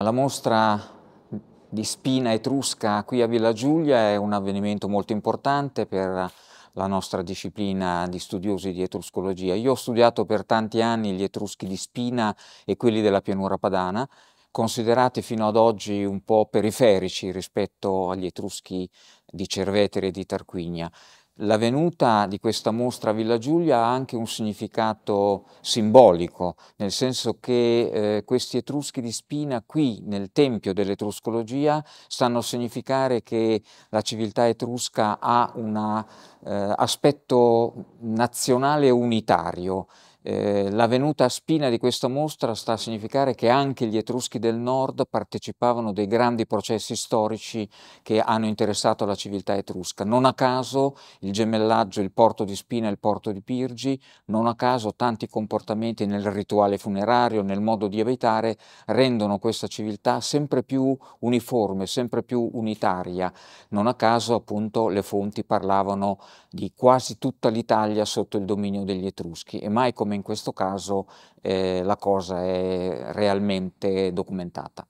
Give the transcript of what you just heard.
La mostra di spina etrusca qui a Villa Giulia è un avvenimento molto importante per la nostra disciplina di studiosi di etruscologia. Io ho studiato per tanti anni gli etruschi di Spina e quelli della pianura padana, considerati fino ad oggi un po' periferici rispetto agli etruschi di Cerveteri e di Tarquinia. La venuta di questa mostra a Villa Giulia ha anche un significato simbolico, nel senso che eh, questi etruschi di spina qui nel tempio dell'etruscologia stanno a significare che la civiltà etrusca ha un eh, aspetto nazionale unitario, eh, la venuta a spina di questa mostra sta a significare che anche gli Etruschi del Nord partecipavano dei grandi processi storici che hanno interessato la civiltà etrusca. Non a caso il gemellaggio, il porto di Spina e il porto di Pirgi, non a caso tanti comportamenti nel rituale funerario, nel modo di abitare, rendono questa civiltà sempre più uniforme, sempre più unitaria. Non a caso appunto le fonti parlavano di quasi tutta l'Italia sotto il dominio degli Etruschi e mai come in questo caso eh, la cosa è realmente documentata.